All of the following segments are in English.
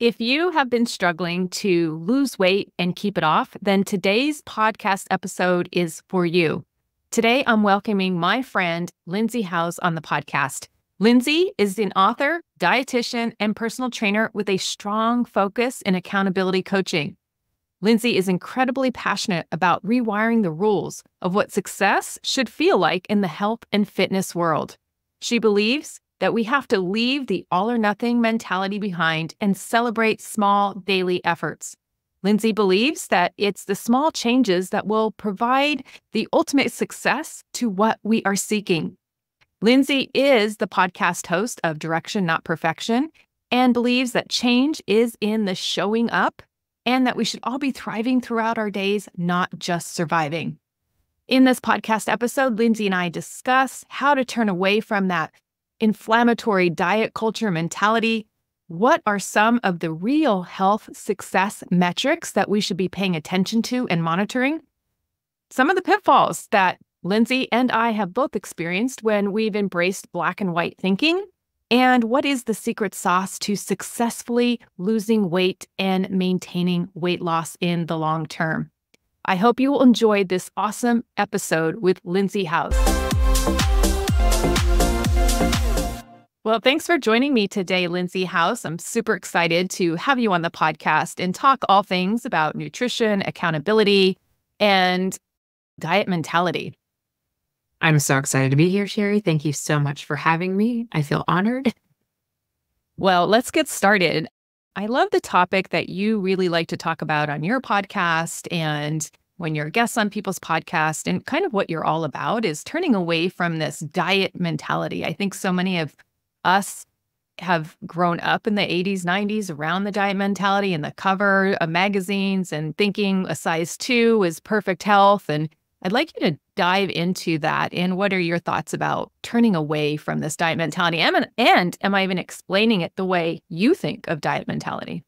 If you have been struggling to lose weight and keep it off, then today's podcast episode is for you. Today, I'm welcoming my friend, Lindsey House, on the podcast. Lindsey is an author, dietitian, and personal trainer with a strong focus in accountability coaching. Lindsey is incredibly passionate about rewiring the rules of what success should feel like in the health and fitness world. She believes that we have to leave the all or nothing mentality behind and celebrate small daily efforts. Lindsey believes that it's the small changes that will provide the ultimate success to what we are seeking. Lindsey is the podcast host of Direction Not Perfection and believes that change is in the showing up and that we should all be thriving throughout our days, not just surviving. In this podcast episode, Lindsey and I discuss how to turn away from that inflammatory diet culture mentality? What are some of the real health success metrics that we should be paying attention to and monitoring? Some of the pitfalls that Lindsey and I have both experienced when we've embraced black and white thinking. And what is the secret sauce to successfully losing weight and maintaining weight loss in the long term? I hope you will enjoy this awesome episode with Lindsey House. Well, thanks for joining me today, Lindsey House. I'm super excited to have you on the podcast and talk all things about nutrition, accountability, and diet mentality. I'm so excited to be here, Sherry. Thank you so much for having me. I feel honored. Well, let's get started. I love the topic that you really like to talk about on your podcast and when you're guests on people's podcast and kind of what you're all about is turning away from this diet mentality. I think so many of us have grown up in the 80s, 90s around the diet mentality and the cover of magazines and thinking a size two is perfect health. And I'd like you to dive into that. And what are your thoughts about turning away from this diet mentality? And, and am I even explaining it the way you think of diet mentality?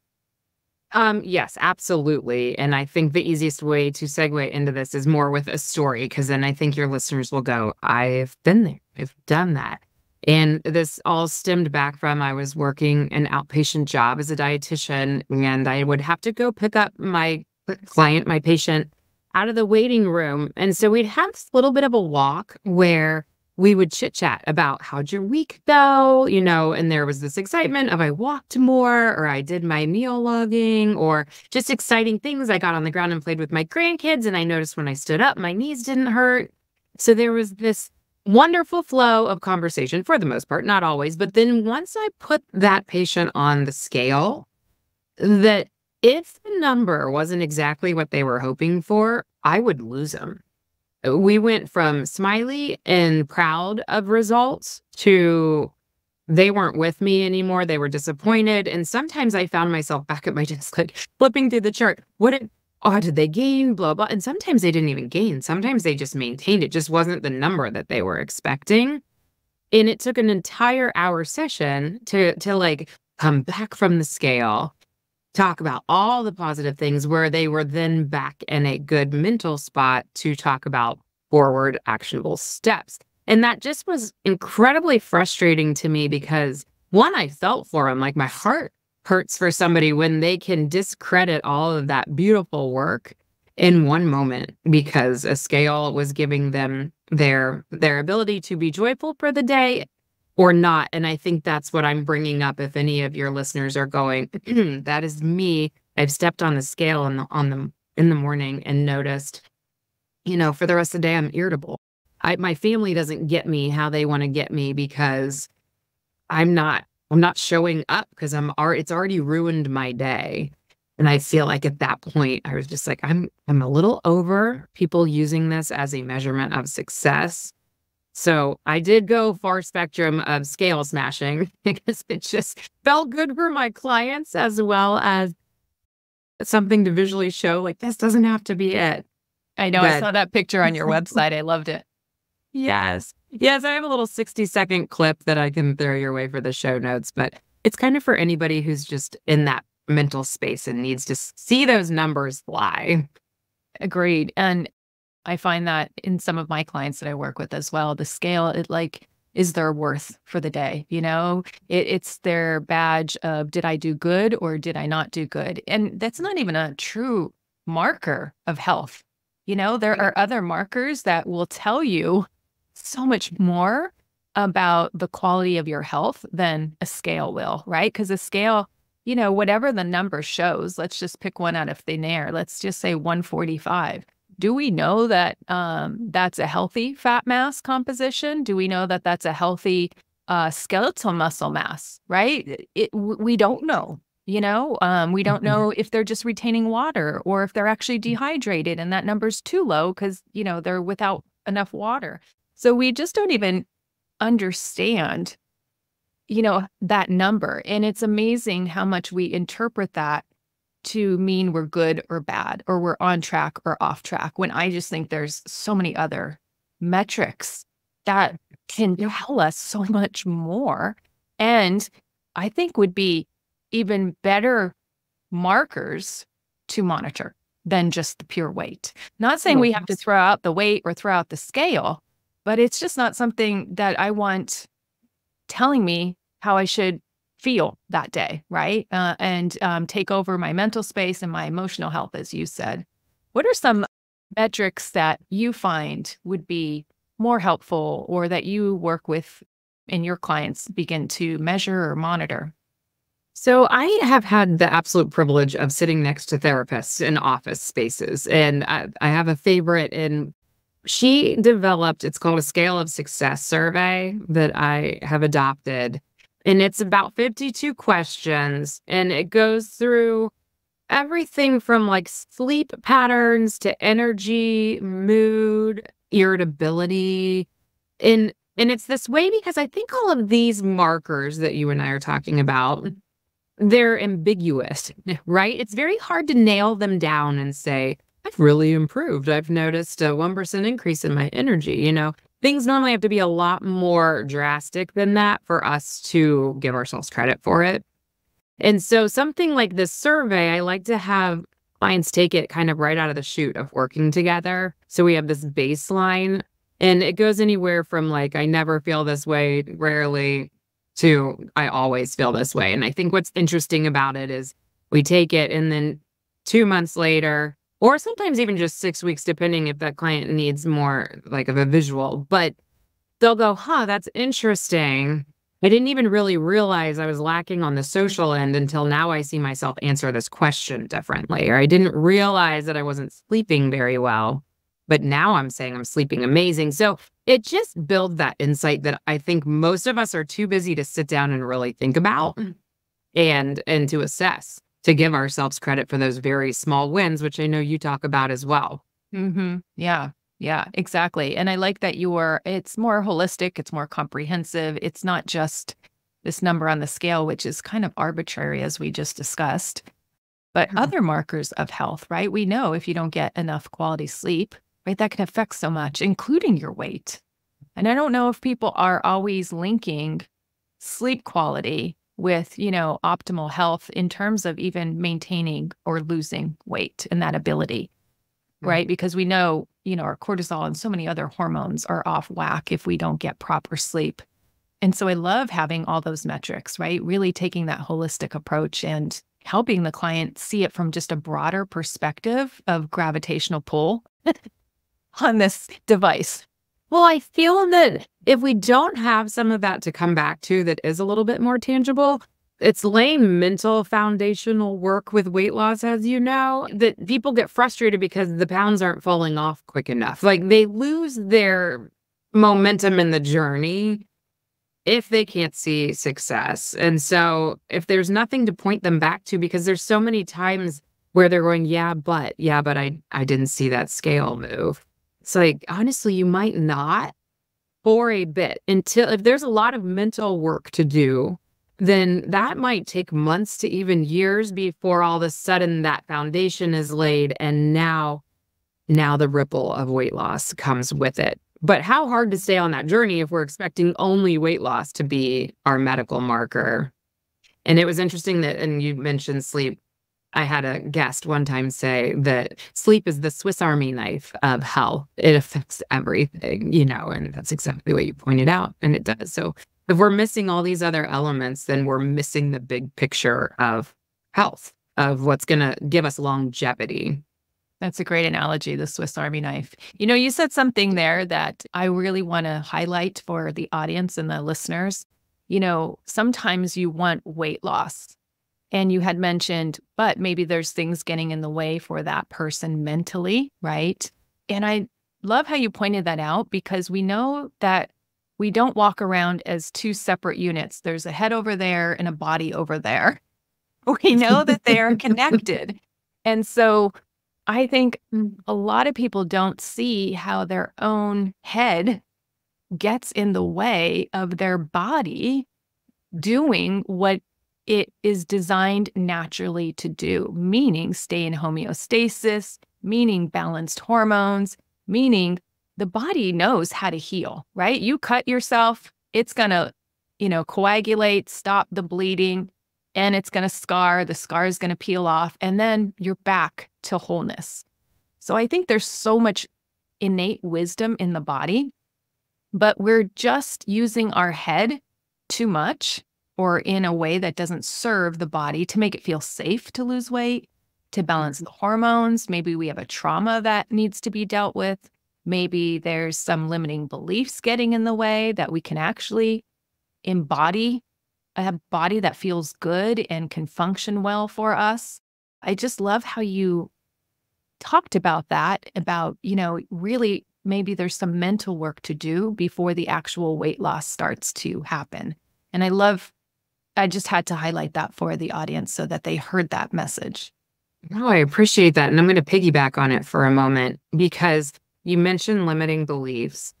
Um, yes, absolutely. And I think the easiest way to segue into this is more with a story, because then I think your listeners will go, I've been there, I've done that. And this all stemmed back from I was working an outpatient job as a dietitian, and I would have to go pick up my client, my patient, out of the waiting room. And so we'd have this little bit of a walk where we would chit chat about how'd your week go, you know, and there was this excitement of I walked more or I did my meal logging or just exciting things. I got on the ground and played with my grandkids, and I noticed when I stood up, my knees didn't hurt. So there was this wonderful flow of conversation for the most part, not always. But then once I put that patient on the scale, that if the number wasn't exactly what they were hoping for, I would lose them. We went from smiley and proud of results to they weren't with me anymore. They were disappointed. And sometimes I found myself back at my desk, like flipping through the chart. What did oh, did they gain? Blah, blah. And sometimes they didn't even gain. Sometimes they just maintained. It just wasn't the number that they were expecting. And it took an entire hour session to to like come back from the scale, talk about all the positive things where they were then back in a good mental spot to talk about forward actionable steps. And that just was incredibly frustrating to me because one, I felt for them, like my heart hurts for somebody when they can discredit all of that beautiful work in one moment because a scale was giving them their their ability to be joyful for the day or not. And i think that's what i'm bringing up if any of your listeners are going that is me. I've stepped on the scale in the, on the in the morning and noticed you know for the rest of the day i'm irritable. I, my family doesn't get me how they want to get me because i'm not I'm not showing up because I'm already it's already ruined my day. And I feel like at that point I was just like I'm I'm a little over people using this as a measurement of success. So I did go far spectrum of scale smashing because it just felt good for my clients as well as something to visually show like this doesn't have to be it. I know but, I saw that picture on your website. I loved it. Yes. Yes, I have a little 60 second clip that I can throw your way for the show notes, but it's kind of for anybody who's just in that mental space and needs to see those numbers fly. Agreed. And I find that in some of my clients that I work with as well, the scale, it like is their worth for the day. You know, it, it's their badge of did I do good or did I not do good? And that's not even a true marker of health. You know, there are other markers that will tell you so much more about the quality of your health than a scale will, right? Because a scale, you know, whatever the number shows, let's just pick one out of thin air. Let's just say 145 do we know that um, that's a healthy fat mass composition? Do we know that that's a healthy uh, skeletal muscle mass? Right? It, we don't know. You know, um, we don't mm-hmm. know if they're just retaining water or if they're actually dehydrated and that number's too low because, you know, they're without enough water. So we just don't even understand, you know, that number. And it's amazing how much we interpret that to mean we're good or bad or we're on track or off track when I just think there's so many other metrics that can tell us so much more and I think would be even better markers to monitor than just the pure weight. Not saying we have to throw out the weight or throw out the scale, but it's just not something that I want telling me how I should feel that day, right? Uh, and um, take over my mental space and my emotional health, as you said. What are some metrics that you find would be more helpful or that you work with and your clients begin to measure or monitor? So, I have had the absolute privilege of sitting next to therapists in office spaces. And I, I have a favorite, and she developed it's called a scale of success survey that I have adopted and it's about 52 questions and it goes through everything from like sleep patterns to energy, mood, irritability. And and it's this way because I think all of these markers that you and I are talking about they're ambiguous, right? It's very hard to nail them down and say, I've really improved. I've noticed a 1% increase in my energy, you know things normally have to be a lot more drastic than that for us to give ourselves credit for it. And so, something like this survey, I like to have clients take it kind of right out of the chute of working together. So, we have this baseline, and it goes anywhere from like, I never feel this way, rarely, to I always feel this way. And I think what's interesting about it is we take it, and then two months later, or sometimes even just six weeks, depending if that client needs more like of a visual. But they'll go, huh, that's interesting. I didn't even really realize I was lacking on the social end until now I see myself answer this question differently. Or I didn't realize that I wasn't sleeping very well, but now I'm saying I'm sleeping amazing. So it just builds that insight that I think most of us are too busy to sit down and really think about and and to assess to give ourselves credit for those very small wins, which I know you talk about as well. Mm-hmm. Yeah. Yeah, exactly. And I like that you are, it's more holistic, it's more comprehensive. It's not just this number on the scale, which is kind of arbitrary, as we just discussed, but mm-hmm. other markers of health, right? We know if you don't get enough quality sleep, right, that can affect so much, including your weight. And I don't know if people are always linking sleep quality with, you know, optimal health in terms of even maintaining or losing weight and that ability, mm-hmm. right? Because we know, you know, our cortisol and so many other hormones are off whack if we don't get proper sleep. And so I love having all those metrics, right? Really taking that holistic approach and helping the client see it from just a broader perspective of gravitational pull on this device, well, I feel that if we don't have some of that to come back to that is a little bit more tangible, it's laying mental foundational work with weight loss, as you know, that people get frustrated because the pounds aren't falling off quick enough. Like they lose their momentum in the journey if they can't see success. And so if there's nothing to point them back to, because there's so many times where they're going, yeah, but, yeah, but I, I didn't see that scale move. It's like, honestly, you might not for a bit until if there's a lot of mental work to do, then that might take months to even years before all of a sudden that foundation is laid. And now, now the ripple of weight loss comes with it. But how hard to stay on that journey if we're expecting only weight loss to be our medical marker? And it was interesting that, and you mentioned sleep I had a guest one time say that sleep is the Swiss Army knife of health. It affects everything, you know, and that's exactly what you pointed out. And it does. So if we're missing all these other elements, then we're missing the big picture of health, of what's going to give us longevity. That's a great analogy, the Swiss Army knife. You know, you said something there that I really want to highlight for the audience and the listeners. You know, sometimes you want weight loss and you had mentioned, but maybe there's things getting in the way for that person mentally, right? And I love how you pointed that out because we know that we don't walk around as two separate units. There's a head over there and a body over there. We know that they are connected. And so I think mm. a lot of people don't see how their own head gets in the way of their body doing what it is designed naturally to do, meaning stay in homeostasis, meaning balanced hormones, meaning the body knows how to heal, right? You cut yourself, it's going to, you know, coagulate, stop the bleeding, and it's going to scar. The scar is going to peel off, and then you're back to wholeness. So I think there's so much innate wisdom in the body, but we're just using our head too much or in a way that doesn't serve the body to make it feel safe to lose weight, to balance mm-hmm. the hormones. Maybe we have a trauma that needs to be dealt with. Maybe there's some limiting beliefs getting in the way that we can actually embody a body that feels good and can function well for us. I just love how you talked about that about, you know, really maybe there's some mental work to do before the actual weight loss starts to happen. And I love I just had to highlight that for the audience so that they heard that message. No, I appreciate that. And I'm going to piggyback on it for a moment because you mentioned limiting beliefs.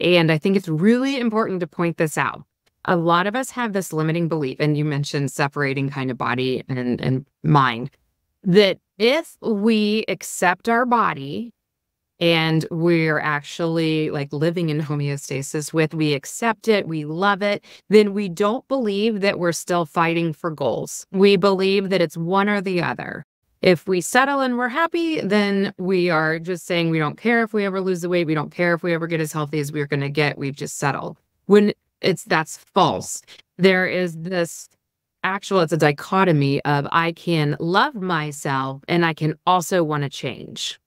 And I think it's really important to point this out. A lot of us have this limiting belief, and you mentioned separating kind of body and, and mind, that if we accept our body and we're actually like living in homeostasis with we accept it we love it then we don't believe that we're still fighting for goals. We believe that it's one or the other. If we settle and we're happy then we are just saying we don't care if we ever lose the weight we don't care if we ever get as healthy as we're going to get we've just settled. When it's that's false. There is this actual it's a dichotomy of i can love myself and i can also want to change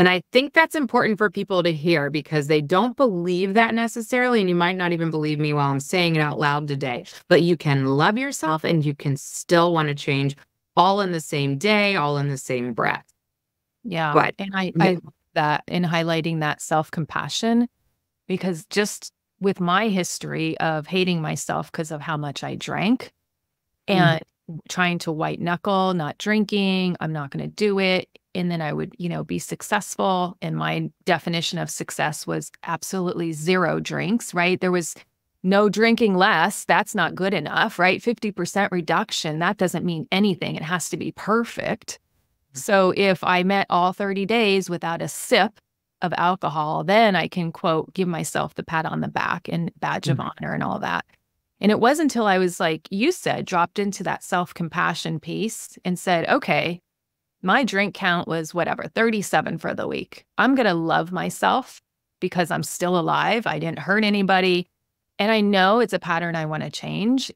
and I think that's important for people to hear because they don't believe that necessarily. And you might not even believe me while I'm saying it out loud today, but you can love yourself and you can still want to change all in the same day, all in the same breath. Yeah. But and I, I love that in highlighting that self compassion because just with my history of hating myself because of how much I drank mm. and mm. trying to white knuckle, not drinking, I'm not going to do it and then I would, you know, be successful. And my definition of success was absolutely zero drinks, right? There was no drinking less. That's not good enough, right? 50% reduction, that doesn't mean anything. It has to be perfect. Mm. So if I met all 30 days without a sip of alcohol, then I can quote, give myself the pat on the back and badge mm-hmm. of honor and all that. And it wasn't until I was like you said, dropped into that self compassion piece and said, okay, my drink count was whatever, 37 for the week. I'm going to love myself because I'm still alive. I didn't hurt anybody. And I know it's a pattern I want to change.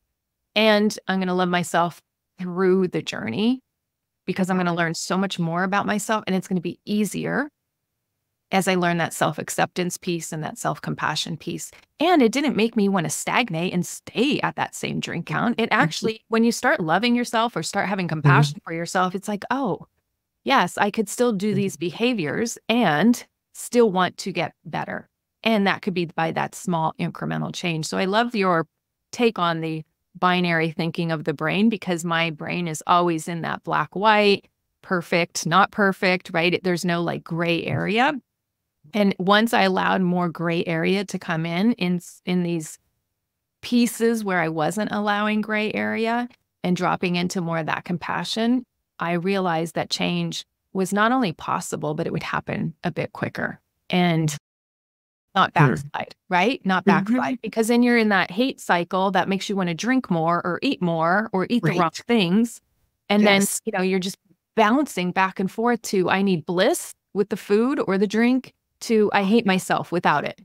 And I'm going to love myself through the journey because I'm going to learn so much more about myself and it's going to be easier as I learn that self acceptance piece and that self compassion piece. And it didn't make me want to stagnate and stay at that same drink count. It mm-hmm. actually, when you start loving yourself or start having mm-hmm. compassion mm-hmm. for yourself, it's like, oh, yes, I could still do these mm-hmm. behaviors and still want to get better. And that could be by that small incremental change. So I love your take on the binary thinking of the brain because my brain is always in that black white, perfect, not perfect, right? There's no like gray area. And once I allowed more gray area to come in in in these pieces where I wasn't allowing gray area and dropping into more of that compassion, I realized that change was not only possible, but it would happen a bit quicker and not backslide, right? Not backslide. Mm-hmm. Because then you're in that hate cycle that makes you want to drink more or eat more or eat right. the wrong things. And yes. then, you know, you're just bouncing back and forth to I need bliss with the food or the drink to I hate myself without it.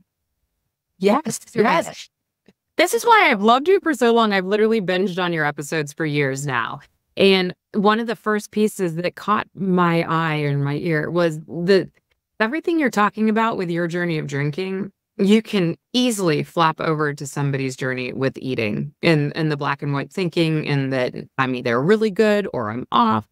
Yes. Yes. This is why I've loved you for so long. I've literally binged on your episodes for years now. And one of the first pieces that caught my eye and my ear was the everything you're talking about with your journey of drinking. You can easily flop over to somebody's journey with eating and and the black and white thinking and that I'm either really good or I'm off.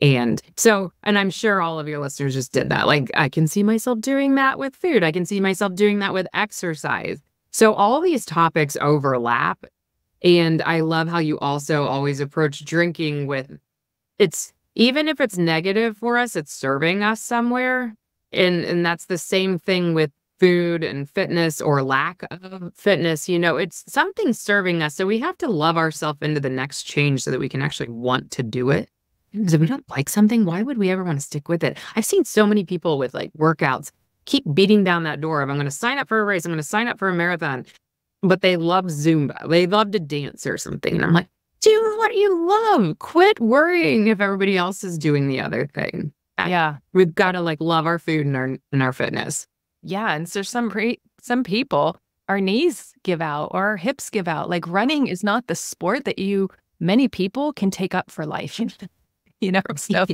And so, and I'm sure all of your listeners just did that. Like, I can see myself doing that with food. I can see myself doing that with exercise. So, all these topics overlap. And I love how you also always approach drinking with it's even if it's negative for us, it's serving us somewhere. And, and that's the same thing with food and fitness or lack of fitness. You know, it's something serving us. So, we have to love ourselves into the next change so that we can actually want to do it. Because if we don't like something, why would we ever want to stick with it? I've seen so many people with like workouts keep beating down that door of I'm going to sign up for a race, I'm going to sign up for a marathon, but they love Zumba. They love to dance or something. And I'm like, do what you love. Quit worrying if everybody else is doing the other thing. Yeah. We've got to like love our food and our and our fitness. Yeah. And so some pre- some people, our knees give out or our hips give out. Like running is not the sport that you many people can take up for life. you know, so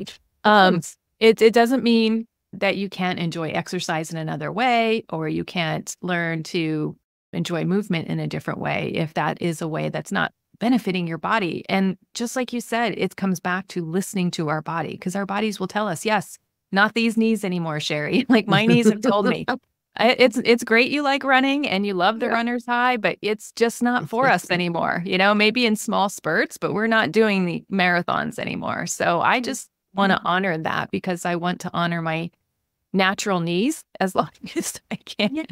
um it it doesn't mean that you can't enjoy exercise in another way or you can't learn to enjoy movement in a different way if that is a way that's not benefiting your body. And just like you said, it comes back to listening to our body because our bodies will tell us, yes, not these knees anymore, Sherry. like my knees have told me. It's it's great you like running and you love the yeah. runner's high, but it's just not for us anymore. You know, maybe in small spurts, but we're not doing the marathons anymore. So I mm-hmm. just want to mm-hmm. honor that because I want to honor my natural knees as long as I can. Yeah.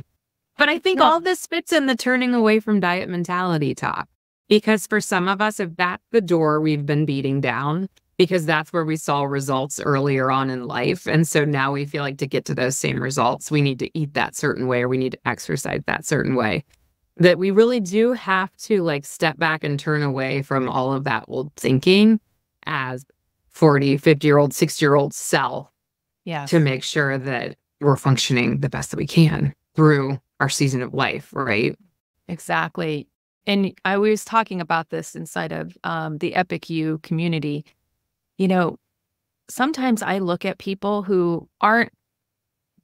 But I think yeah. all this fits in the turning away from diet mentality talk. Because for some of us, if that's the door we've been beating down, because that's where we saw results earlier on in life. And so now we feel like to get to those same results, we need to eat that certain way or we need to exercise that certain way. That we really do have to like step back and turn away from all of that old thinking as 40, 50 year old, 60 year old self yeah. to make sure that we're functioning the best that we can through our season of life, right? Exactly. And I was talking about this inside of um, the Epic You community. You know, sometimes I look at people who aren't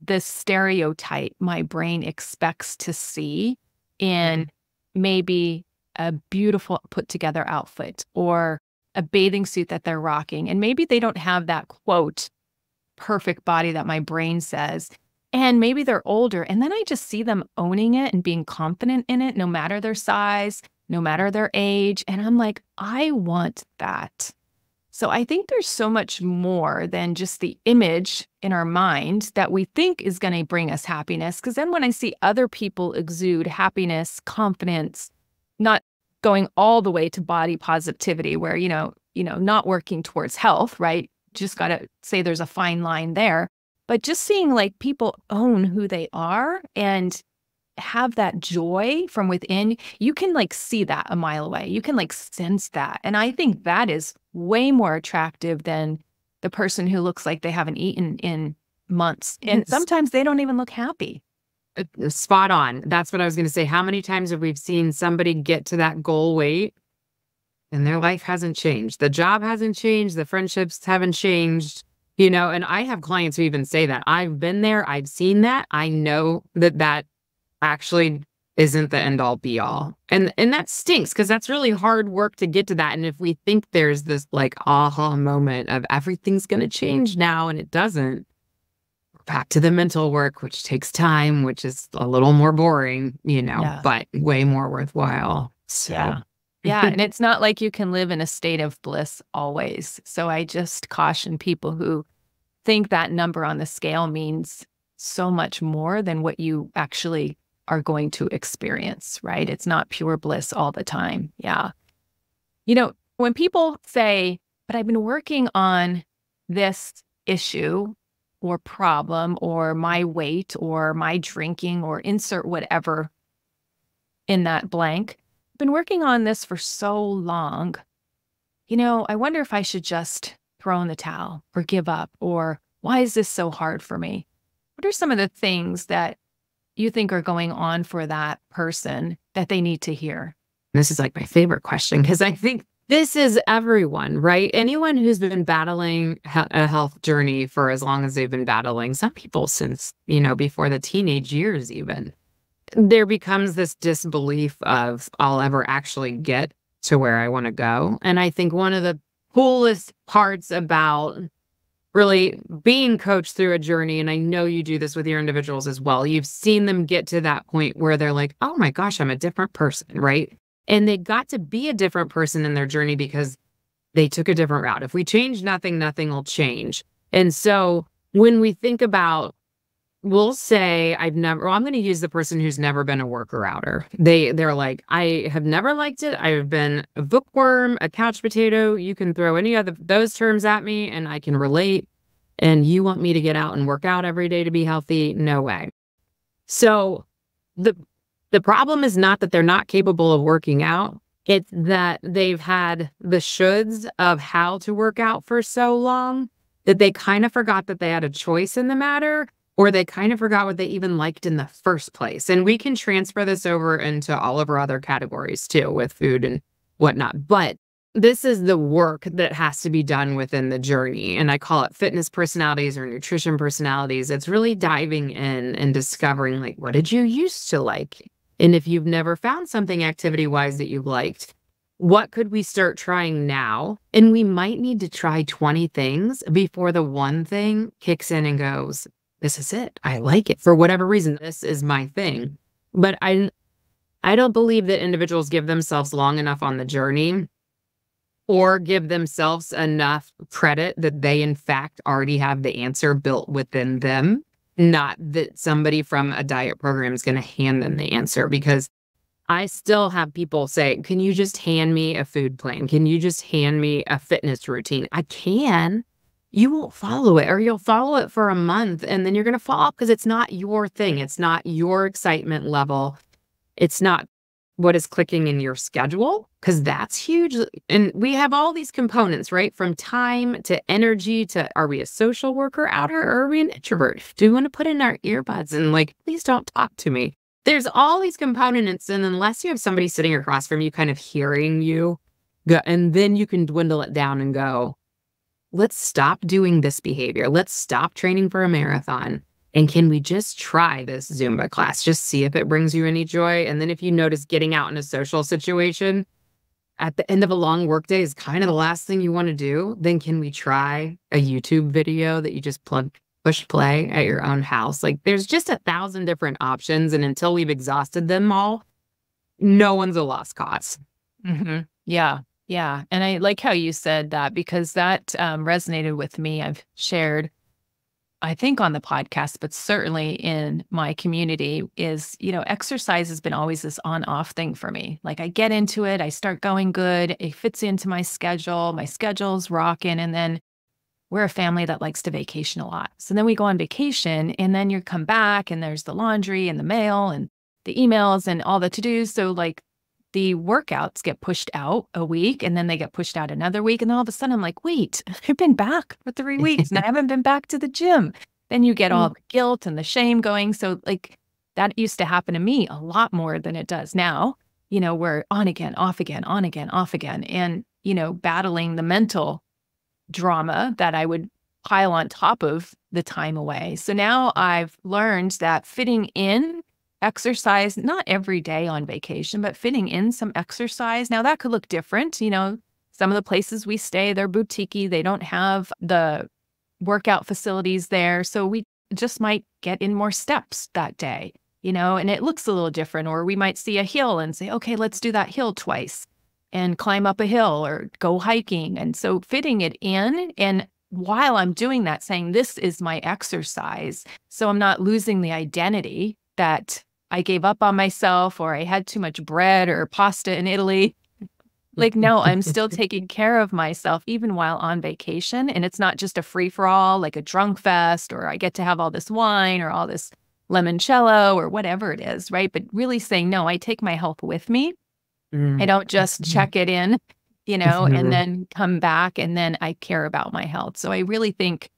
the stereotype my brain expects to see in mm-hmm. maybe a beautiful put together outfit or a bathing suit that they're rocking. And maybe they don't have that quote perfect body that my brain says. And maybe they're older. And then I just see them owning it and being confident in it, no matter their size, no matter their age. And I'm like, I want that. So I think there's so much more than just the image in our mind that we think is going to bring us happiness. Because then when I see other people exude happiness, confidence, not going all the way to body positivity, where, you know, you know, not working towards health, right? just got to say there's a fine line there. But just seeing like people own who they are and have that joy from within, you can like see that a mile away. You can like sense that. And I think that is way more attractive than the person who looks like they haven't eaten in months. And sometimes they don't even look happy. Uh, uh, spot on. That's what I was going to say. How many times have we seen somebody get to that goal weight and their life hasn't changed. The job hasn't changed. The friendships haven't changed. You know, and I have clients who even say that I've been there, I've seen that. I know that that actually isn't the end all be all. And and that stinks because that's really hard work to get to that. And if we think there's this like aha moment of everything's going to change now and it doesn't, we're back to the mental work, which takes time, which is a little more boring, you know, yeah. but way more worthwhile. So yeah. Yeah. and it's not like you can live in a state of bliss always. So I just caution people who think that number on the scale means so much more than what you actually are going to experience, right? It's not pure bliss all the time. Yeah. You know, when people say, but I've been working on this issue or problem or my weight or my drinking or insert whatever in that blank, been working on this for so long. You know, I wonder if I should just throw in the towel or give up or why is this so hard for me? What are some of the things that you think are going on for that person that they need to hear? This is like my favorite question because I think this is everyone, right? Anyone who's been battling a health journey for as long as they've been battling, some people since, you know, before the teenage years, even, there becomes this disbelief of I'll ever actually get to where I want to go. And I think one of the coolest parts about really being coached through a journey, and I know you do this with your individuals as well, you've seen them get to that point where they're like, oh my gosh, I'm a different person, right? And they got to be a different person in their journey because they took a different route. If we change nothing, nothing will change. And so when we think about, we'll say, I've never, well, I'm going to use the person who's never been a worker outer. They, they're like, I have never liked it. I've been a bookworm, a couch potato. You can throw any of those terms at me and I can relate. And you want me to get out and work out every day to be healthy? No way. So the the problem is not that they're not capable of working out. It's that they've had the shoulds of how to work out for so long that they kind of forgot that they had a choice in the matter or they kind of forgot what they even liked in the first place. And we can transfer this over into all of our other categories too with food and whatnot. But this is the work that has to be done within the journey. And I call it fitness personalities or nutrition personalities. It's really diving in and discovering like, what did you used to like? And if you've never found something activity wise that you liked, what could we start trying now? And we might need to try 20 things before the one thing kicks in and goes, This is it. I like it. For whatever reason, this is my thing. Mm-hmm. But I I don't believe that individuals give themselves long enough on the journey or give themselves enough credit that they in fact already have the answer built within them not that somebody from a diet program is going to hand them the answer because I still have people say, Can you just hand me a food plan? Can you just hand me a fitness routine? I can. You won't follow it, or you'll follow it for a month and then you're going to fall off because it's not your thing. It's not your excitement level. It's not what is clicking in your schedule because that's huge and we have all these components right from time to energy to are we a social worker outer or are we an introvert do we want to put in our earbuds and like please don't talk to me there's all these components and unless you have somebody sitting across from you kind of hearing you go and then you can dwindle it down and go let's stop doing this behavior let's stop training for a marathon and can we just try this Zumba class? Just see if it brings you any joy. And then if you notice getting out in a social situation at the end of a long workday is kind of the last thing you want to do, then can we try a YouTube video that you just plug push play at your own house? Like there's just a thousand different options. And until we've exhausted them all, no one's a lost because mm-hmm. Yeah. Yeah. And I like how you said that because that um, resonated with me. I've shared I think on the podcast, but certainly in my community, is, you know, exercise has been always this on off thing for me. Like I get into it, I start going good, it fits into my schedule, my schedule's rocking. And then we're a family that likes to vacation a lot. So then we go on vacation and then you come back and there's the laundry and the mail and the emails and all the to dos. So, like, the workouts get pushed out a week and then they get pushed out another week. And then all of a sudden I'm like, wait, I've been back for three weeks and I haven't been back to the gym. Then you get all mm. the guilt and the shame going. So, like, that used to happen to me a lot more than it does now. You know, we're on again, off again, on again, off again. And, you know, battling the mental drama that I would pile on top of the time away. So now I've learned that fitting in exercise, not every day on vacation, but fitting in some exercise. Now, that could look different. You know, some of the places we stay, they're boutique they don't have the workout facilities there. So we just might get in more steps that day, you know, and it looks a little different. Or we might see a hill and say, okay, let's do that hill twice and climb up a hill or go hiking. And so fitting it in and while I'm doing that, saying this is my exercise. So I'm not losing the identity that I gave up on myself or I had too much bread or pasta in Italy. Like, no, I'm still taking care of myself even while on vacation. And it's not just a free for all, like a drunk fest, or I get to have all this wine or all this limoncello or whatever it is, right? But really saying, no, I take my health with me. Mm. I don't just mm-hmm. check it in you know, mm-hmm. and then come back and then I care about my health. So I really think,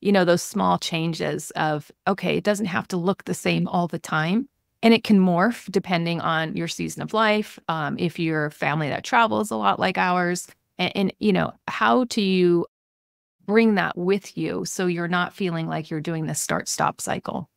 you know, those small changes of, okay, it doesn't have to look the same all the time. And it can morph depending on your season of life. Um, if you're a family that travels a lot like ours, and, and, you know, how do you bring that with you so you're not feeling like you're doing this start stop cycle?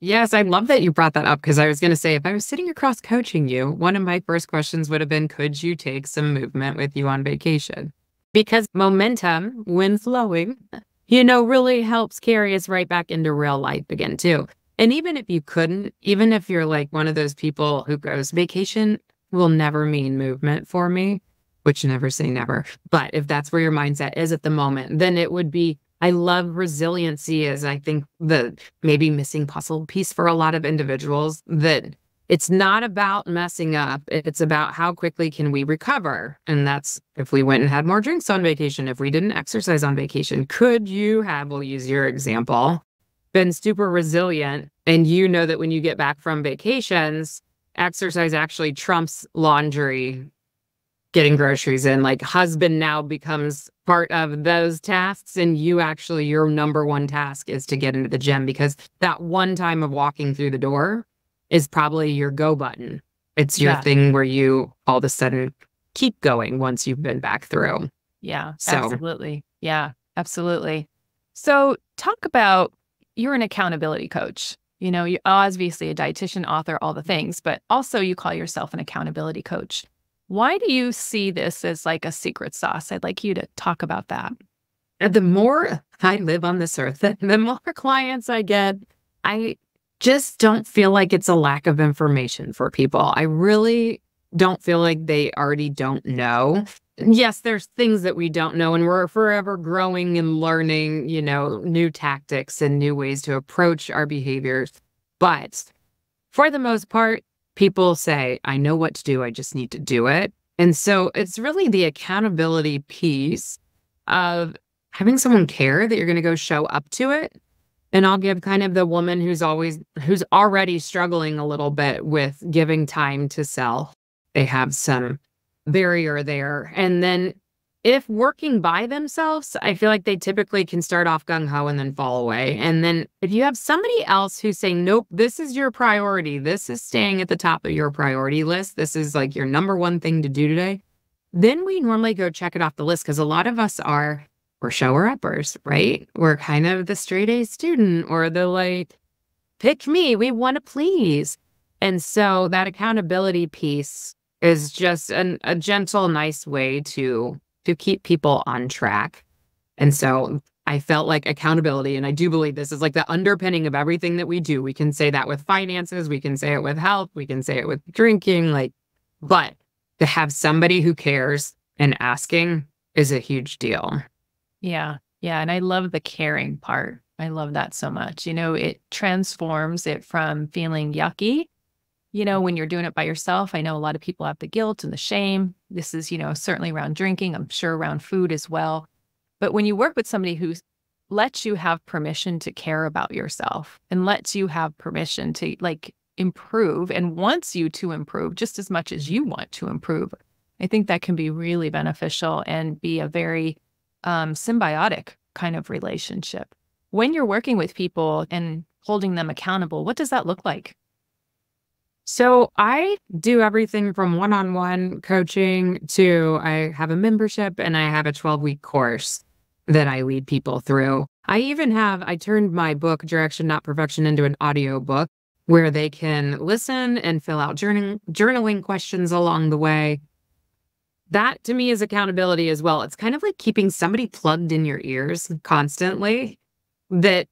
Yes, I love that you brought that up because I was going to say if I was sitting across coaching you, one of my first questions would have been could you take some movement with you on vacation? Because momentum, when flowing, you know, really helps carry us right back into real life again, too. And even if you couldn't, even if you're like one of those people who goes, vacation will never mean movement for me, which never say never. But if that's where your mindset is at the moment, then it would be I love resiliency as I think the maybe missing puzzle piece for a lot of individuals that it's not about messing up. It's about how quickly can we recover. And that's if we went and had more drinks on vacation, if we didn't exercise on vacation, could you have, we'll use your example, been super resilient and you know that when you get back from vacations, exercise actually trumps laundry, getting groceries in. Like husband now becomes part of those tasks. And you actually, your number one task is to get into the gym because that one time of walking through the door is probably your go button. It's your yeah. thing where you all of a sudden keep going once you've been back through. Yeah, so. absolutely. Yeah, absolutely. So, talk about you're an accountability coach. You know, you're obviously a dietitian, author, all the mm-hmm. things, but also you call yourself an accountability coach. Why do you see this as like a secret sauce? I'd like you to talk about that. The more I live on this earth, the more clients I get, I just don't feel like it's a lack of information for people. I really don't feel like they already don't know yes, there's things that we don't know, and we're forever growing and learning, you know, new tactics and new ways to approach our behaviors. But for the most part, people say, I know what to do, I just need to do it. And so it's really the accountability piece of having someone care that you're going to go show up to it. And I'll give kind of the woman who's always, who's already struggling a little bit with giving time to self. They have some barrier there. And then if working by themselves, I feel like they typically can start off gung ho and then fall away. And then if you have somebody else who's saying, nope, this is your priority, this is staying at the top of your priority list, this is like your number one thing to do today, then we normally go check it off the list because a lot of us are, we're shower uppers, right? We're kind of the straight A student or the like, pick me, we want to please. And so that accountability piece is just an, a gentle, nice way to to keep people on track. And so I felt like accountability, and I do believe this is like the underpinning of everything that we do. We can say that with finances, we can say it with health, we can say it with drinking, like, but to have somebody who cares and asking is a huge deal. Yeah. Yeah. And I love the caring part. I love that so much. You know, it transforms it from feeling yucky you know, when you're doing it by yourself, I know a lot of people have the guilt and the shame. This is, you know, certainly around drinking, I'm sure around food as well. But when you work with somebody who lets you have permission to care about yourself and lets you have permission to like improve and wants you to improve just as much as you want to improve, I think that can be really beneficial and be a very um, symbiotic kind of relationship. When you're working with people and holding them accountable, what does that look like? So I do everything from one-on-one coaching to I have a membership and I have a 12-week course that I lead people through. I even have I turned my book Direction Not Perfection into an audio book where they can listen and fill out journaling journaling questions along the way. That to me is accountability as well. It's kind of like keeping somebody plugged in your ears constantly that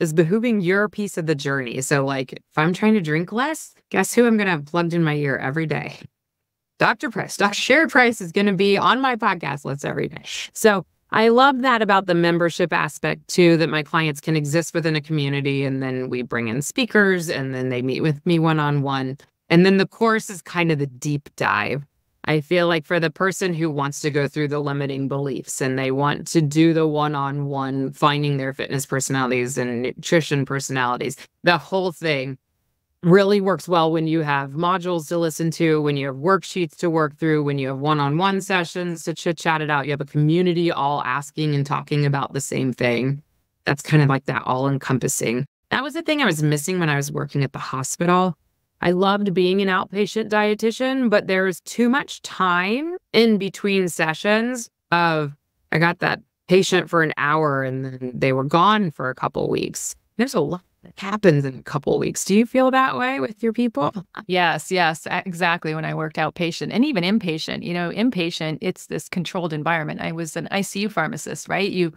is behooving your piece of the journey. So, like, if I'm trying to drink less, guess who I'm going to have plugged in my ear every day? Dr. Price. Dr. Sherry Price is going to be on my podcast list every day. So, I love that about the membership aspect too, that my clients can exist within a community and then we bring in speakers and then they meet with me one on one. And then the course is kind of the deep dive I feel like for the person who wants to go through the limiting beliefs and they want to do the one on one finding their fitness personalities and nutrition personalities, the whole thing, really works well when you have modules to listen to, when you have worksheets to work through, when you have one on one sessions to chit chat it out. You have a community all asking and talking about the same thing. That's kind of like that all encompassing. That was the thing I was missing when I was working at the hospital. I loved being an outpatient dietitian, but there's too much time in between sessions of I got that patient for an hour and then they were gone for a couple weeks. There's a lot that happens in a couple weeks. Do you feel that way with your people? Yes, yes, exactly. When I worked outpatient and even inpatient, you know, inpatient, it's this controlled environment. I was an ICU pharmacist, right? You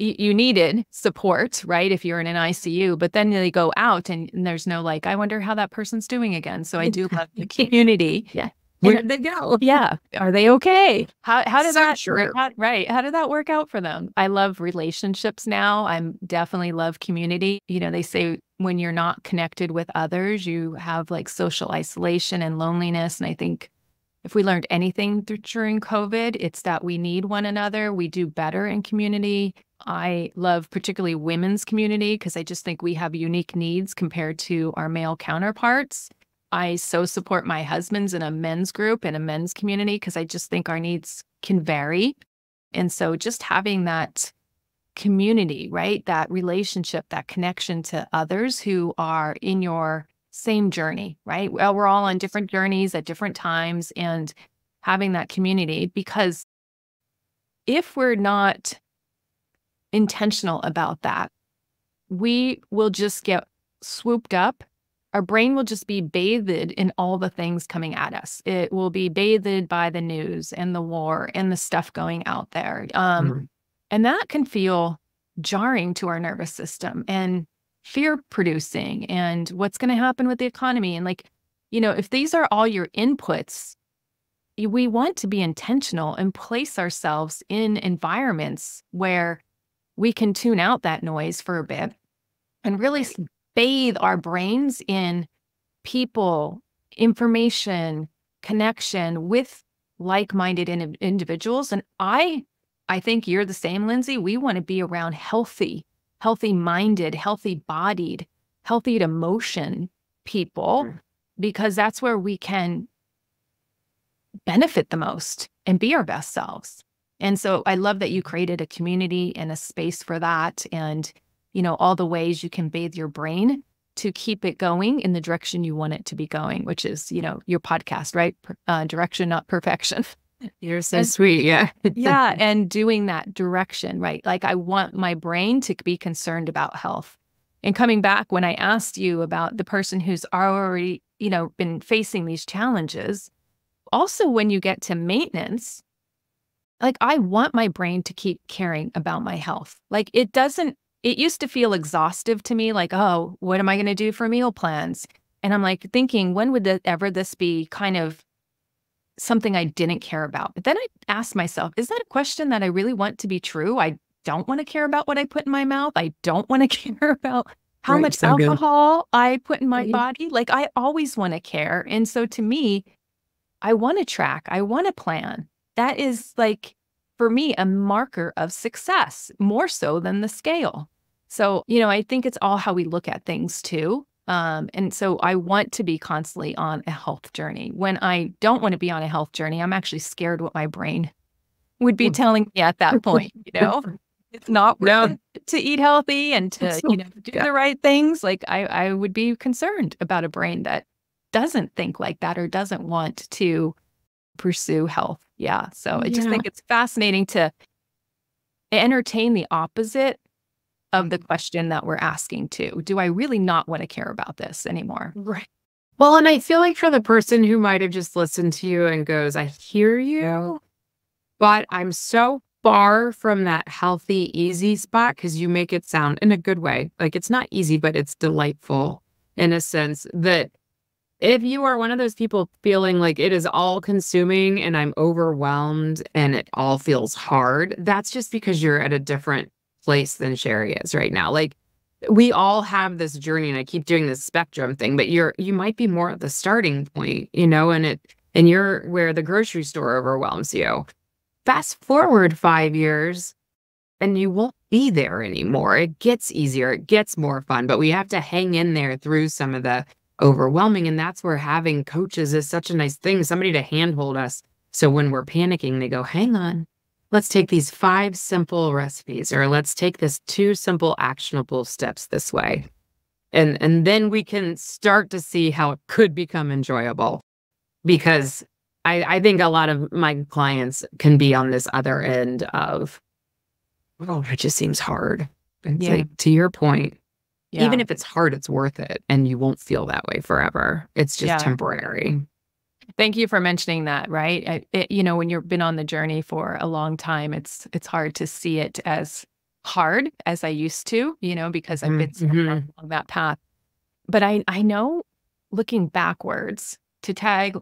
you needed support, right? If you're in an ICU, but then they go out and, and there's no like, I wonder how that person's doing again. So I do love the community. Yeah. Where'd they go? Yeah. Are they okay? How how did So that true. how- right? How did that work out for them? I love relationships now. I'm definitely love community. You know, they say when you're not connected with others, you have like social isolation and loneliness. And I think if we learned anything th- during COVID, it's that we need one another. We do better in community. I love particularly women's community because I just think we have unique needs compared to our male counterparts. I so support my husband's in a men's group and a men's community because I just think our needs can vary. And so just having that community, right? That relationship, that connection to others who are in your same journey, right? Well, we're all on different journeys at different times and having that community because if we're not intentional about that, we will just get swooped up. Our brain will just be bathed in all the things coming at us. It will be bathed by the news and the war and the stuff going out there. Um, Mhm. And that can feel jarring to our nervous system and fear producing and what's going to happen with the economy. And like, you know, if these are all your inputs, we want to be intentional and place ourselves in environments where we can tune out that noise for a bit and really bathe our brains in people, information, connection with like-minded in- individuals. And I, I think you're the same, Lindsey. We want to be around healthy, healthy-minded, healthy-bodied, healthy emotion people Mm. because that's where we can benefit the most and be our best selves. And so I love that you created a community and a space for that and you know all the ways you can bathe your brain to keep it going in the direction you want it to be going, which is, you know, your podcast, right? Uh, direction not perfection. You're so And- sweet. Yeah. yeah, and doing that direction, right? Like I want my brain to be concerned about health. And coming back when I asked you about the person who's already, you know, been facing these challenges, also when you get to maintenance, like I want my brain to keep caring about my health. Like it doesn't it used to feel exhaustive to me like, oh, what am I going to do for meal plans? And I'm like thinking, when would that ever this be kind of something I didn't care about? But then I asked myself, is that a question that I really want to be true? I don't want to care about what I put in my mouth. I don't want to care about how Right, much so good. alcohol I put in my Right. body. Like I always want to care. And so to me, I want to track, I want to plan. That is like, for me, a marker of success more so than the scale. So, you know, I think it's all how we look at things too. Um, and so I want to be constantly on a health journey. When I don't want to be on a health journey, I'm actually scared what my brain would be Mm. telling me at that point, you know? It's not No. to eat healthy and to, you know, do yeah. the right things. Like I, I would be concerned about a brain that doesn't think like that or doesn't want to pursue health. Yeah. So I just Yeah. think it's fascinating to entertain the opposite of the mm-hmm. question that we're asking to. Do I really not want to care about this anymore? Right. Well, and I feel like for the person who might have just listened to you and goes, I hear you, but I'm so far from that healthy, easy spot because you make it sound in a good way. Like it's not easy, but it's delightful in a sense that if you are one of those people feeling like it is all consuming and I'm overwhelmed and it all feels hard, that's just because you're at a different place than Sherry is right now. Like we all have this journey and I keep doing this spectrum thing, but you're you might be more at the starting point, you know, and it and you're where the grocery store overwhelms you. Fast forward 5 years and you won't be there anymore. It gets easier, it gets more fun, but we have to hang in there through some of the overwhelming. And that's where having coaches is such a nice thing, somebody to handhold us. So when we're panicking, they go, hang on, let's take these five simple recipes, or let's take this two simple actionable steps this way. And, and then we can start to see how it could become enjoyable because I, I think a lot of my clients can be on this other end of, oh, it just seems hard. It's Yeah. like, to your point, Yeah. even if it's hard, it's worth it. And you won't feel that way forever. It's just Yeah. temporary. Thank you for mentioning that, right? I- It, you know, when you've been on the journey for a long time, it's it's hard to see it as hard as I used to, you know, because I've been Mhm. along that path. But I I know looking backwards to tag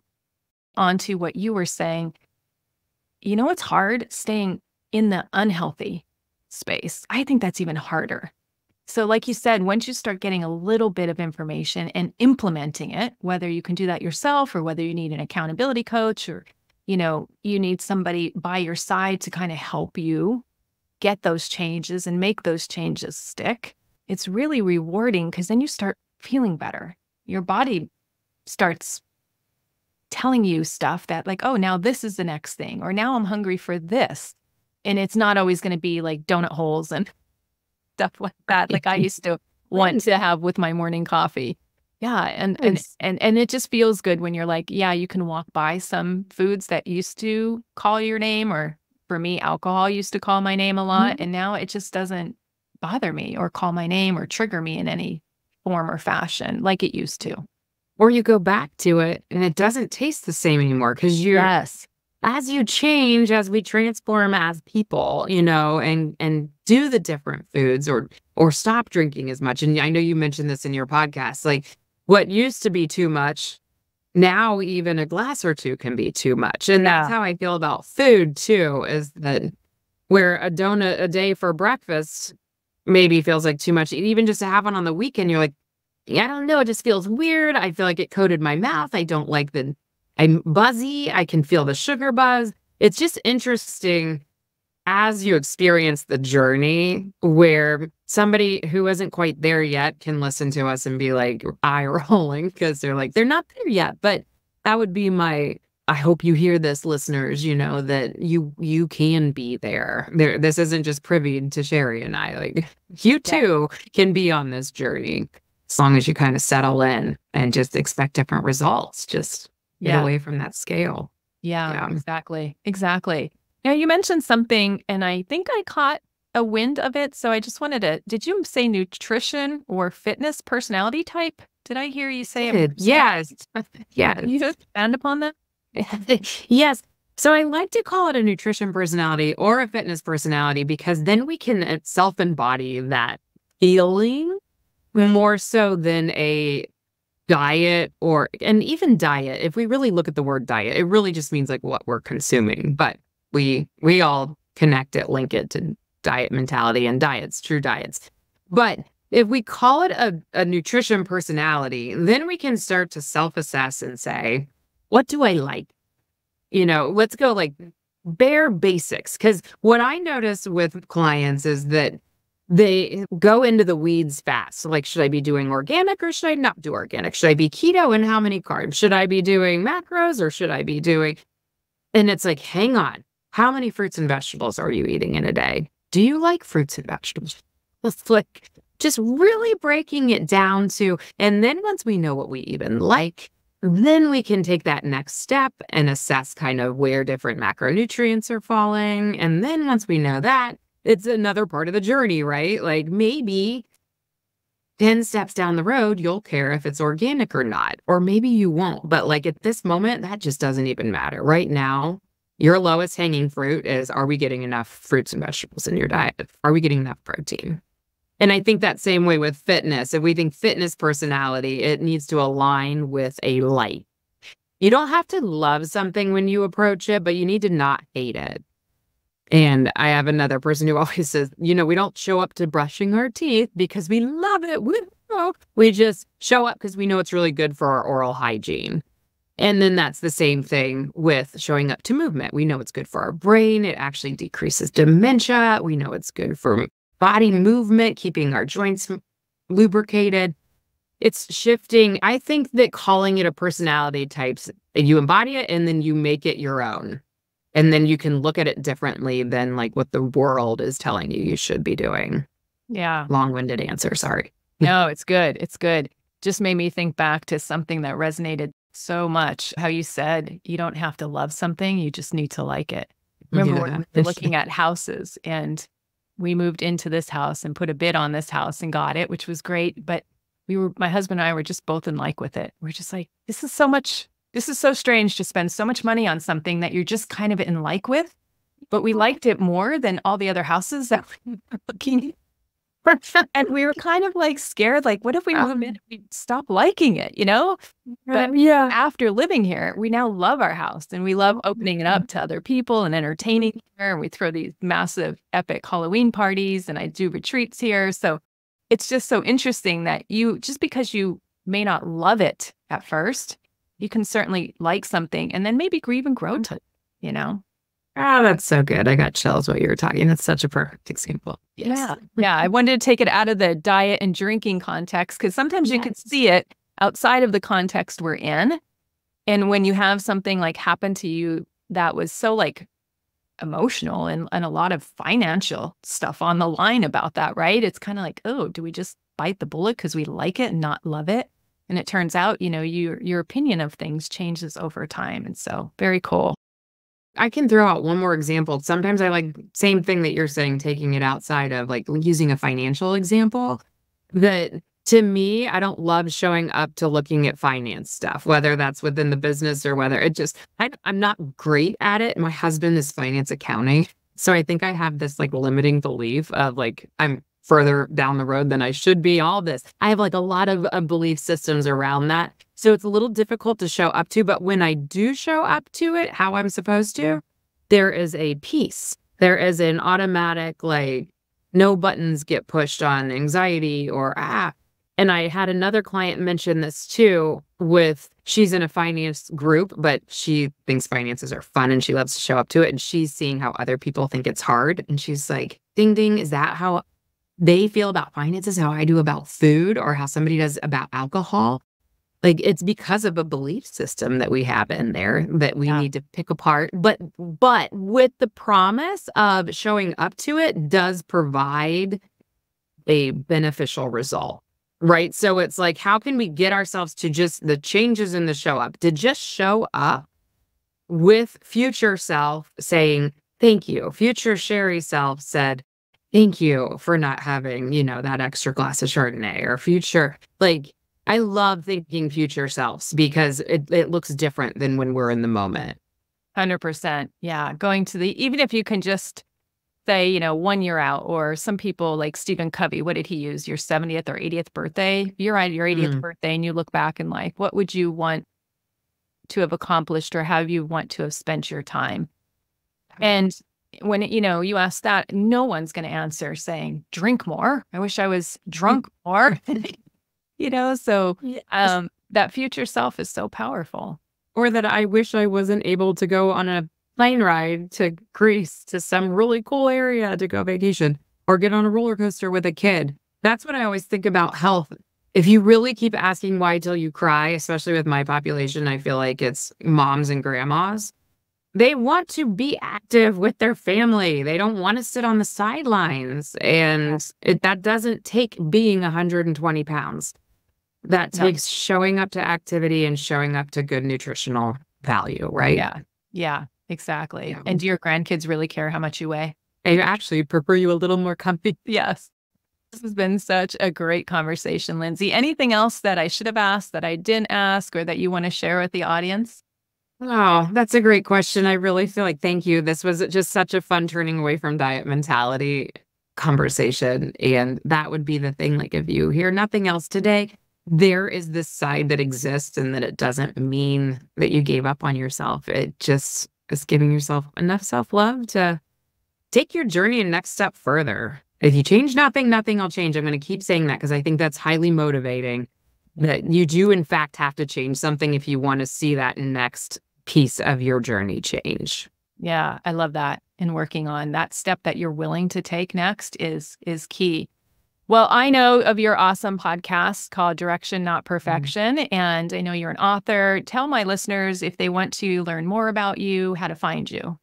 onto what you were saying, you know it's hard staying in the unhealthy space. I think that's even harder. So, like you said, once you start getting a little bit of information and implementing it, whether you can do that yourself or whether you need an accountability coach or, you know, you need somebody by your side to kind of help you get those changes and make those changes stick, it's really rewarding because then you start feeling better. Your body starts telling you stuff that, like, oh, now this is the next thing, or now I'm hungry for this. And it's not always going to be like donut holes and stuff like that, like I used to want to have with my morning coffee. Yeah, and and Nice. and and it just feels good when you're like, yeah, you can walk by some foods that used to call your name, or for me, alcohol used to call my name a lot, mm-hmm. and now it just doesn't bother me or call my name or trigger me in any form or fashion like it used to. Or you go back to it and it doesn't taste the same anymore because you're Yes. As you change, as we transform as people, you know, and and do the different foods or or stop drinking as much. And I know you mentioned this in your podcast. Like what used to be too much, now even a glass or two can be too much. And that's how I feel about food too, is that where a donut a day for breakfast maybe feels like too much. Even just to have one on the weekend, you're like, I don't know, it just feels weird. I feel like it coated my mouth. I don't like the I'm buzzy. I can feel the sugar buzz. It's just interesting as you experience the journey where somebody who isn't quite there yet can listen to us and be like eye rolling because they're like, they're not there yet. But that would be my I hope you hear this, listeners, you know, that you you can be there. There this isn't just privy to Sherry and I. Like you too can be on this journey as long as you kind of settle in and just expect different results. Just get Yeah. away from that scale. Yeah, Yeah. exactly. Exactly. Now you mentioned something and I think I caught a wind of it. So I just wanted to did you say nutrition or fitness personality type? Did I hear you say it? Yes. Yes. You just expand upon that? yes. So I like to call it a nutrition personality or a fitness personality because then we can uh, self embody that feeling more so than a diet or, and even diet. If we really look at the word diet, it really just means like what we're consuming. But we, we all connect it, link it to diet mentality and diets, true diets. But if we call it a, a nutrition personality, then we can start to self assess and say, what do I like? You know, let's go like bare basics. Cause what I notice with clients is that they go into the weeds fast. Like, should I be doing organic or should I not do organic? Should I be keto and how many carbs? Should I be doing macros or should I be doing? And it's like, hang on, how many fruits and vegetables are you eating in a day? Do you like fruits and vegetables? It's like just really breaking it down to, and then once we know what we even like, then we can take that next step and assess kind of where different macronutrients are falling. And then once we know that, it's another part of the journey, right? Like maybe 10 steps down the road, you'll care if it's organic or not, or maybe you won't. But like at this moment, that just doesn't even matter. Right now, your lowest hanging fruit is are we getting enough fruits and vegetables in your diet? Are we getting enough protein? And I think that same way with fitness. If we think fitness personality, it needs to align with a light. You don't have to love something when you approach it, but you need to not hate it. And I have another person who always says, you know, we don't show up to brushing our teeth because we love it. We, just show up because we know it's really good for our oral hygiene. And then that's the same thing with showing up to movement. We know it's good for our brain. It actually decreases dementia. We know it's good for body movement, keeping our joints lubricated. it's shifting. I think that calling it a personality types, you embody it and then you make it your own. And then you can look at it differently than like what the world is telling you you should be doing. Yeah. Long winded answer. Sorry. no, it's good. It's good. Just made me think back to something that resonated so much. How you said you don't have to love something, you just need to like it. Remember Yeah. when we were looking at houses and we moved into this house and put a bid on this house and got it, which was great. But we were, my husband and I were just both in like with it. We're just like, this is so much, this is so strange to spend so much money on something that you're just kind of in like with. But we liked it more than all the other houses that we were looking and we were kind of like scared, like, what if we move in and we stop liking it, you know? But yeah. after living here, we now love our house and we love opening it up to other people and entertaining here. And we throw these massive, epic Halloween parties and I do retreats here. So it's just so interesting that you, just because you may not love it at first, you can certainly like something and then maybe even grow mm-hmm. to, you know? Oh, that's so good. I got chills while you were talking. That's such a perfect example. Yeah. Yeah. I wanted to take it out of the diet and drinking context because sometimes you can see it outside of the context we're in. And when you have something like happen to you that was so like emotional and, and a lot of financial stuff on the line about that, right? It's kind of like, oh, do we just bite the bullet because we like it and not love it? And it turns out, you know, your your opinion of things changes over time. And so very cool. I can throw out one more example. Sometimes I like same thing that you're saying, taking it outside of like using a financial example. That to me, I don't love showing up to looking at finance stuff, whether that's within the business or whether it just, I, I'm not great at it. My husband is finance accounting. So I think I have this like limiting belief of like, I'm further down the road than I should be, all this. I have like a lot of uh, belief systems around that. So it's a little difficult to show up to. But when I do show up to it, how I'm supposed to, there is a peace. There is an automatic, like, no buttons get pushed on anxiety or ah. And I had another client mention this too with she's in a finance group, but she thinks finances are fun and she loves to show up to it. And she's seeing how other people think it's hard. And she's like, ding, ding, is that how they feel about finances, how I do about food, or how somebody does about alcohol? Like it's because of a belief system that we have in there that we Yeah. need to pick apart. But but with the promise of showing up to it does provide a beneficial result. Right. So it's like, how can we get ourselves to just the changes in the show up, to just show up with future self saying, thank you. Future Sherry self said, thank you for not having, you know, that extra glass of Chardonnay or future. Like, I love thinking future selves because it, it looks different than when we're in the moment. 100%. Yeah. Going to the, even if you can just say, you know, one year out, or some people like Stephen Covey, what did he use? Your 70th or 80th birthday? You're on your 80th Mm. birthday and you look back and like, what would you want to have accomplished or how you want to have spent your time? And when, you know, you ask that, no one's going to answer saying, drink more. I wish I was drunk more. you know, so um, that future self is so powerful. or that I wish I wasn't able to go on a plane ride to Greece to some really cool area to go vacation or get on a roller coaster with a kid. That's what I always think about health. If you really keep asking why till you cry, especially with my population, I feel like it's moms and grandmas. They want to be active with their family. They don't want to sit on the sidelines. And it, that doesn't take being 120 pounds. That takes showing up to activity and showing up to good nutritional value, right? Yeah. Yeah, exactly. Yeah. And do your grandkids really care how much you weigh? I actually prefer you a little more comfy. Yes. This has been such a great conversation, Lindsey. Anything else that I should have asked that I didn't ask or that you want to share with the audience? Oh, that's a great question. I really feel like thank you. This was just such a fun turning away from diet mentality conversation. And that would be the thing. Like, if you hear nothing else today, there is this side that exists and that it doesn't mean that you gave up on yourself. It just is giving yourself enough self love to take your journey a next step further. If you change nothing, nothing will change. I'm going to keep saying that because I think that's highly motivating that you do, in fact, have to change something if you want to see that next piece of your journey change. Yeah, I love that. And working on that step that you're willing to take next is is key. Well, I know of your awesome podcast called Direction Not Mm-hmm. Perfection, mm-hmm. and I know you're an author. Tell my listeners if they want to learn more about you, how to find you.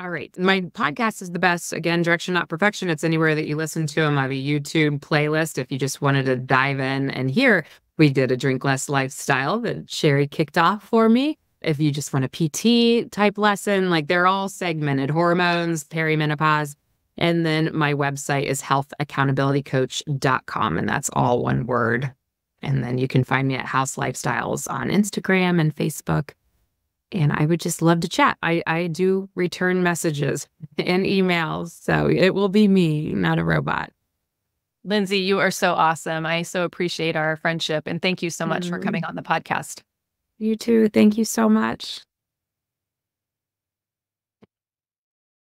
All right. My podcast is the best. Again, Direction Not Perfection. It's anywhere that you listen to them. I have a YouTube playlist if you just wanted to dive in and hear. We did a drink less lifestyle that Sherry kicked off for me. If you just want a PT type lesson, like they're all segmented hormones, perimenopause. And then my website is healthaccountabilitycoach.com, and that's all one word. And then you can find me at House Lifestyles on Instagram and Facebook. And I would just love to chat. I, I do return messages and emails. So it will be me, not a robot. Lindsey, you are so awesome. I so appreciate our friendship. And thank you so much mm-hmm. for coming on the podcast. You too. Thank you so much.